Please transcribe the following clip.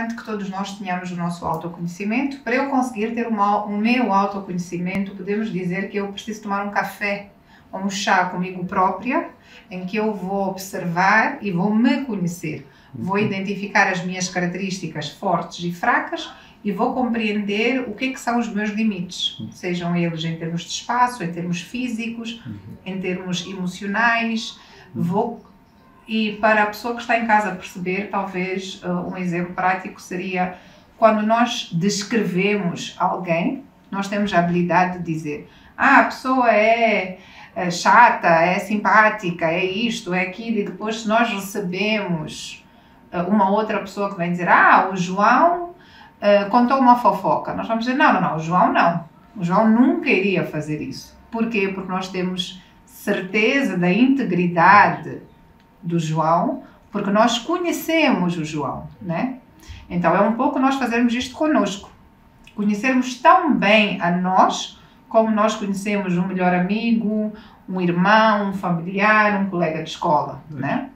importante que todos nós tenhamos o nosso autoconhecimento. Para eu conseguir ter uma, o meu autoconhecimento, podemos dizer que eu preciso tomar um café ou um chá comigo própria, em que eu vou observar e vou me conhecer. Vou uhum. identificar as minhas características fortes e fracas e vou compreender o que, é que são os meus limites, uhum. sejam eles em termos de espaço, em termos físicos, uhum. em termos emocionais. Vou e para a pessoa que está em casa perceber, talvez uh, um exemplo prático seria quando nós descrevemos alguém, nós temos a habilidade de dizer: ah, a pessoa é, é chata, é simpática, é isto, é aquilo, e depois, nós recebemos uh, uma outra pessoa que vem dizer: ah, o João uh, contou uma fofoca, nós vamos dizer: não, não, não, o João não. O João nunca iria fazer isso. Porquê? Porque nós temos certeza da integridade do João, porque nós conhecemos o João, né? Então é um pouco nós fazermos isto conosco, conhecermos tão bem a nós como nós conhecemos um melhor amigo, um irmão, um familiar, um colega de escola, né?